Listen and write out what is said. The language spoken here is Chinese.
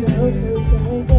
有口才。